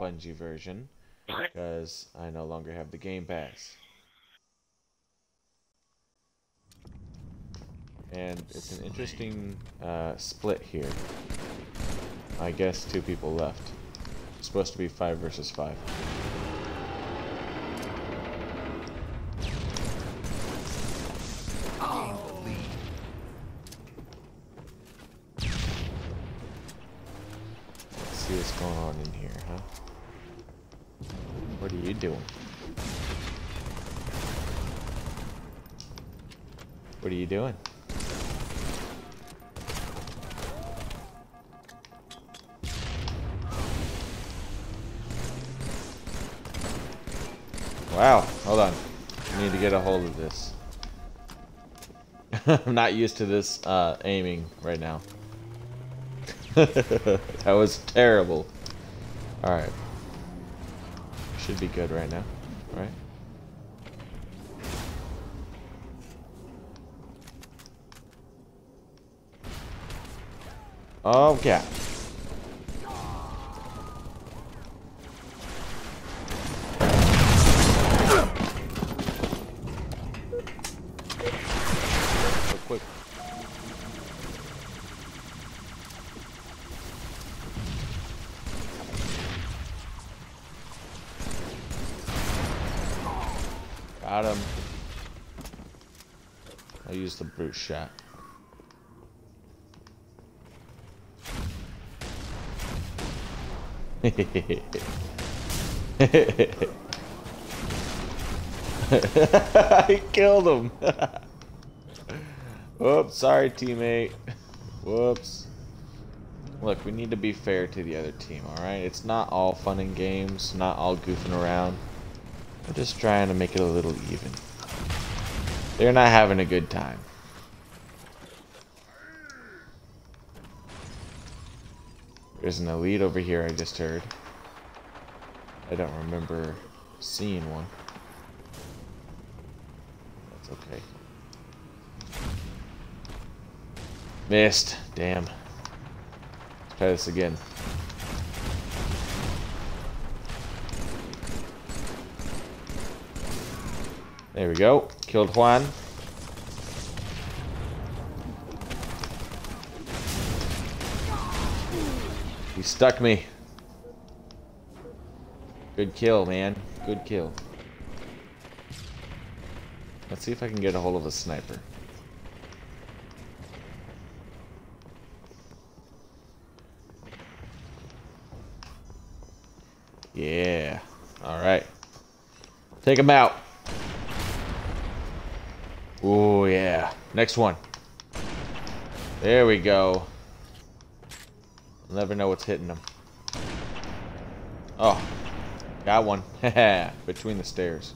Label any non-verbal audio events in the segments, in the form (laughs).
Bungie version because I no longer have the Game Pass. And it's an interesting uh, split here. I guess two people left. It's supposed to be five versus five. Let's see what's going on in here, huh? What are you doing? What are you doing? Wow, hold on. I need to get a hold of this. (laughs) I'm not used to this uh, aiming right now. (laughs) that was terrible. Alright. Should be good right now, right? Oh, yeah. So quick. Him. I used the brute shot. (laughs) I killed him. (laughs) Whoops, sorry teammate. Whoops. Look, we need to be fair to the other team, alright? It's not all fun and games, not all goofing around. We're just trying to make it a little even. They're not having a good time. There's an elite over here I just heard. I don't remember seeing one. That's okay. Missed. Damn. Let's try this again. There we go. Killed Juan. He stuck me. Good kill, man. Good kill. Let's see if I can get a hold of a sniper. Yeah. Alright. Take him out. Oh, yeah. Next one. There we go. Never know what's hitting them. Oh. Got one. (laughs) Between the stairs.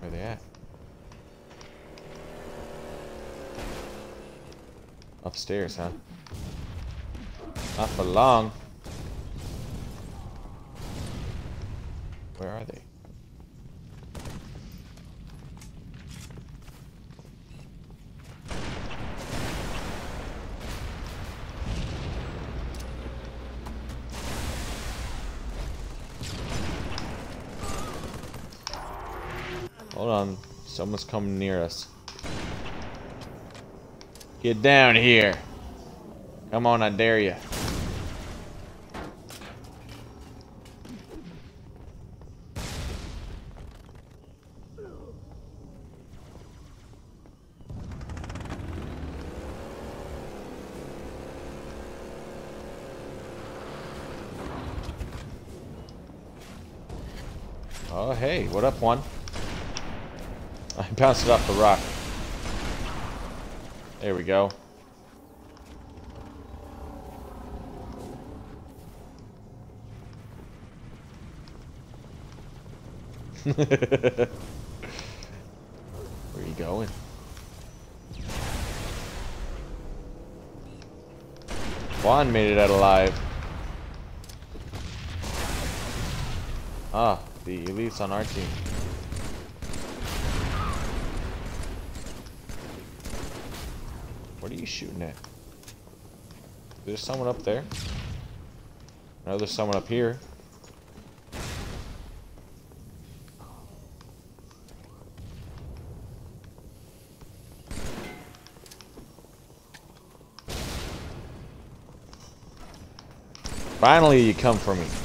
Where they at? Upstairs, huh? Not for long. Where are they? Hold on. Someone's coming near us. Get down here. Come on, I dare you. Oh, hey, what up, one? I bounced it off the rock. There we go. (laughs) Where are you going? Juan made it out alive. Ah, the elites on our team. What are you shooting at? There's someone up there. Now there's someone up here. Finally, you come for me.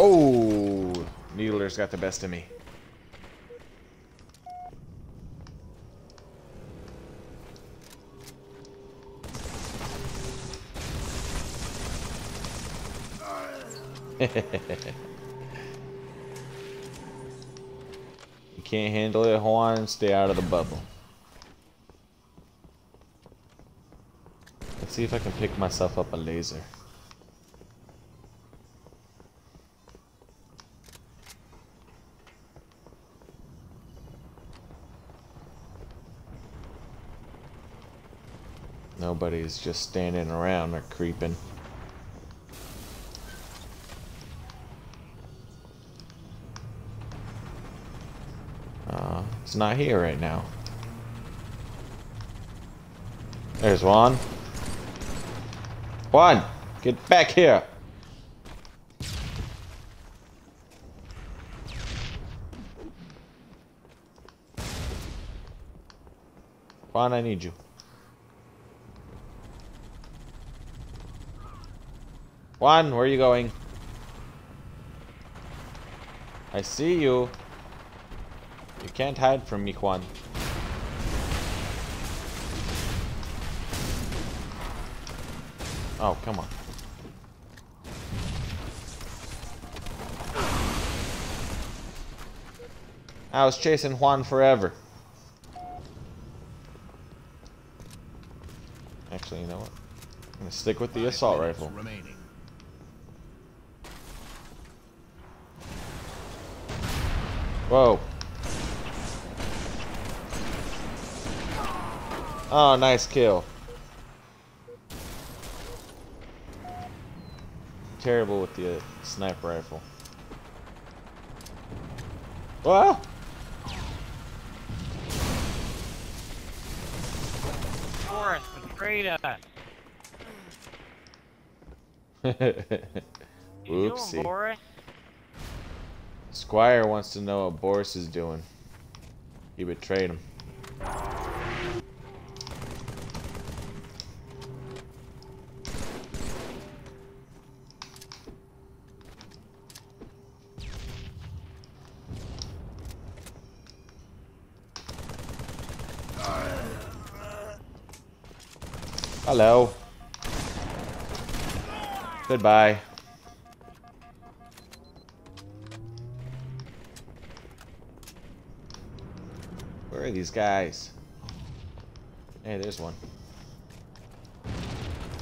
Oh, Needler's got the best of me. you can't handle it, Juan. Stay out of the bubble. Let's see if I can pick myself up a laser. Nobody's just standing around or creeping. Uh, it's not here right now. There's one. One, get back here. Juan, I need you. Juan, where are you going? I see you. You can't hide from me, Juan. Oh, come on. I was chasing Juan forever. Actually, you know what? I'm gonna stick with the assault rifle. Remaining. Whoa. Oh, nice kill. Terrible with the uh, sniper rifle. Well. Forrest betrayed us. Oopsie. Doing, Squire wants to know what Boris is doing. He betrayed him. Hello. Goodbye. Where are these guys? Hey, there's one.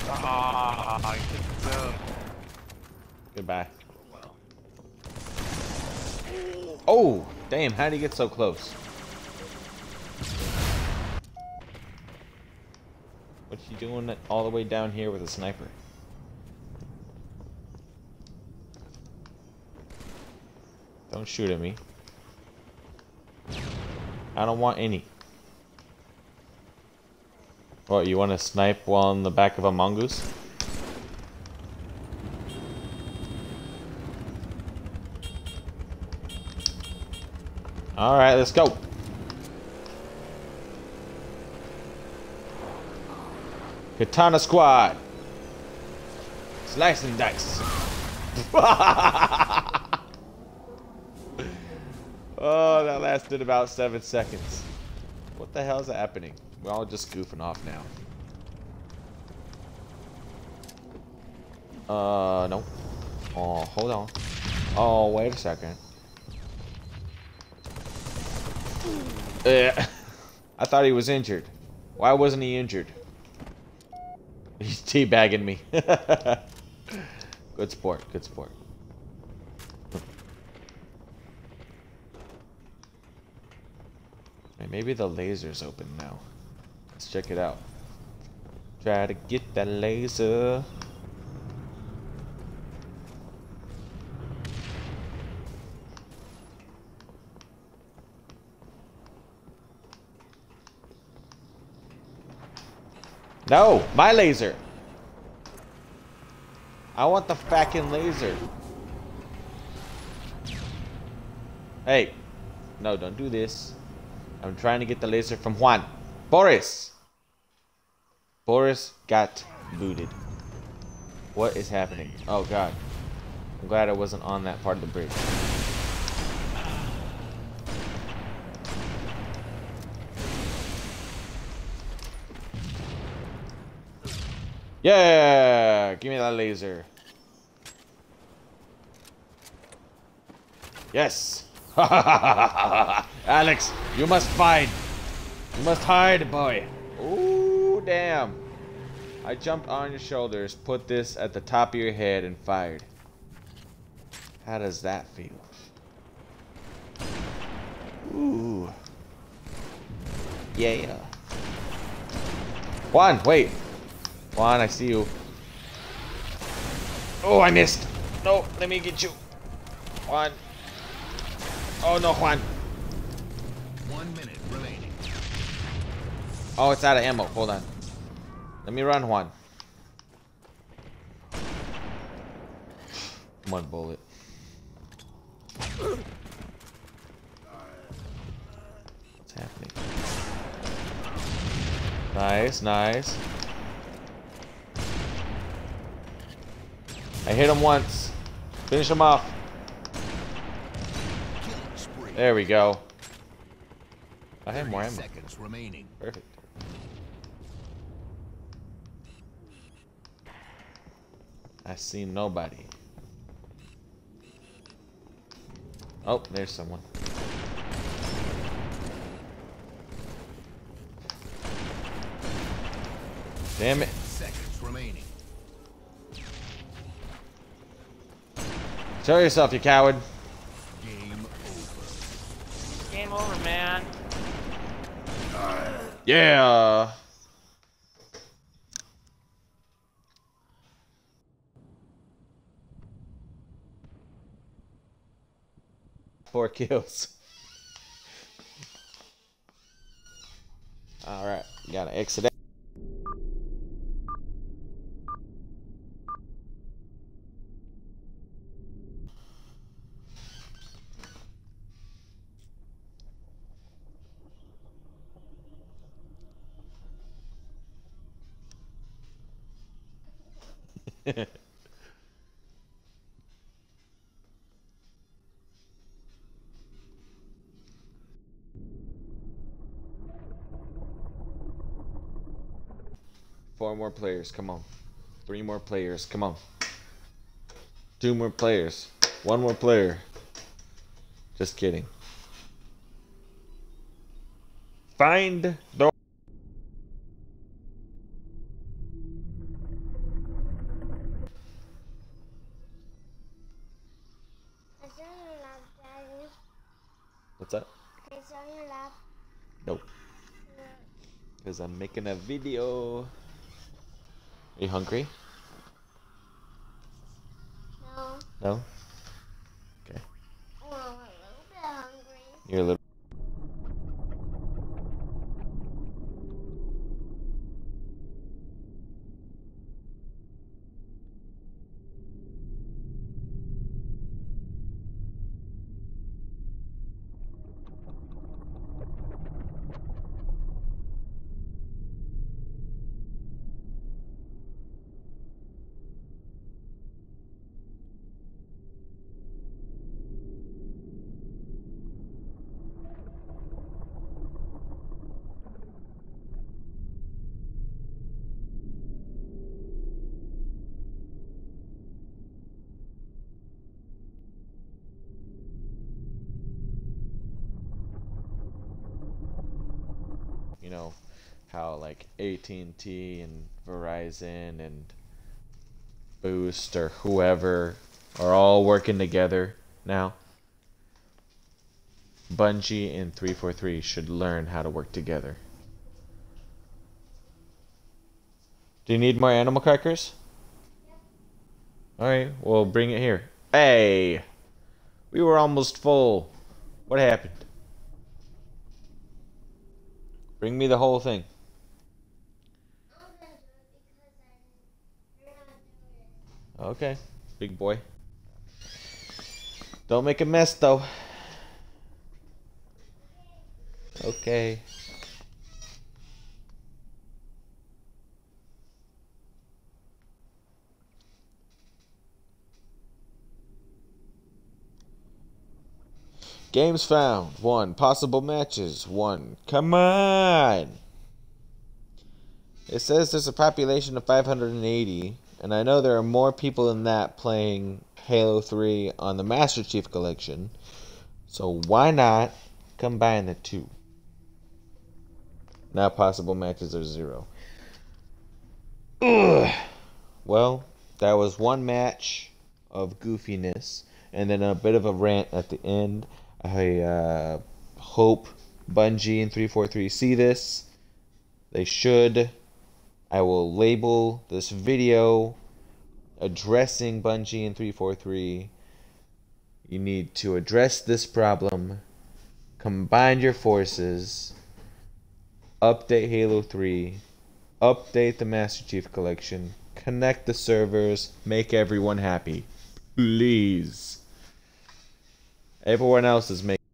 Ah, Goodbye. Oh, damn, how did he get so close? What's he doing all the way down here with a sniper? Don't shoot at me. I don't want any. What, you want to snipe while in the back of a mongoose? Alright, let's go. Katana Squad. Slice and dice. (laughs) oh, that lasted about seven seconds. What the hell is happening? We're all just goofing off now. Uh, no. Oh, hold on. Oh, wait a second. Yeah. (laughs) I thought he was injured. Why wasn't he injured? (laughs) He's teabagging me. (laughs) good sport, good sport. Maybe the laser's open now. Let's check it out. Try to get that laser. No, my laser. I want the fucking laser. Hey, no, don't do this. I'm trying to get the laser from Juan. Boris! Boris got booted. What is happening? Oh god. I'm glad I wasn't on that part of the bridge. Yeah! Give me that laser. Yes! (laughs) Alex, you must find. You must hide, boy. Ooh, damn. I jumped on your shoulders, put this at the top of your head, and fired. How does that feel? Ooh. Yeah. Juan, wait. Juan, I see you. Oh, I missed. No, let me get you. Juan. Oh no, Juan. One minute remaining. Oh, it's out of ammo. Hold on. Let me run, Juan. One bullet. What's happening? Nice, nice. I hit him once. Finish him off. There we go. I have more ammo. seconds remaining. Perfect. I see nobody. Oh, there's someone. Damn it. Seconds remaining. Show yourself, you coward. Yeah. Four kills. All right, gotta exit. out. Four more players, come on. Three more players, come on. Two more players. One more player. Just kidding. Find the It's on your lap, Daddy. What's that? It's on your lap. Nope. Because I'm making a video. Are you hungry? No. No? Okay. Oh, I'm a little bit hungry. You're a little. You know how like AT&T and Verizon and Boost or whoever are all working together now. Bungie and 343 should learn how to work together. Do you need more animal crackers? Alright, well bring it here. Hey! We were almost full. What happened? Bring me the whole thing. Okay, big boy. Don't make a mess though. Okay. Games found. One. Possible matches. One. Come on. It says there's a population of 580, and I know there are more people than that playing Halo 3 on the Master Chief Collection. So why not combine the two? Now possible matches are zero. Ugh. Well, that was one match of goofiness, and then a bit of a rant at the end. I uh, hope Bungie and 343 see this. They should. I will label this video addressing Bungie and 343. You need to address this problem, combine your forces, update Halo 3, update the Master Chief Collection, connect the servers, make everyone happy. Please. Everyone else is making.